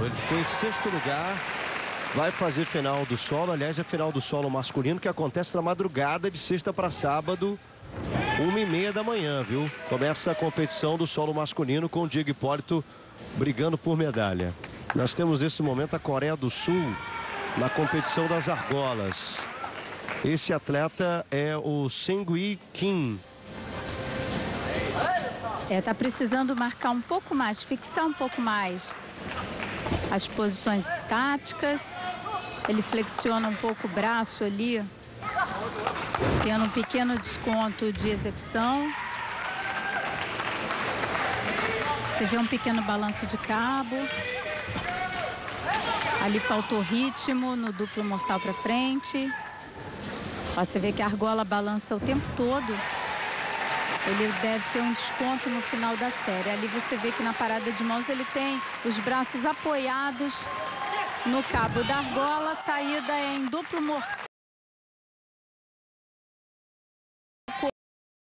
Ele ficou em sexto lugar. Vai fazer final do solo. Aliás, é final do solo masculino que acontece na madrugada de sexta para sábado. Uma e meia da manhã, viu? Começa a competição do solo masculino com o Diego Hipólito brigando por medalha. Nós temos nesse momento a Coreia do Sul na competição das argolas. Esse atleta é o Sengui Kim. É, tá precisando marcar um pouco mais, fixar um pouco mais as posições estáticas. Ele flexiona um pouco o braço ali, tendo um pequeno desconto de execução. Você vê um pequeno balanço de cabo. Ali faltou ritmo no duplo mortal para frente. Você vê que a argola balança o tempo todo. Ele deve ter um desconto no final da série. Ali você vê que na parada de mãos ele tem os braços apoiados no cabo da argola. A saída é em duplo mortal.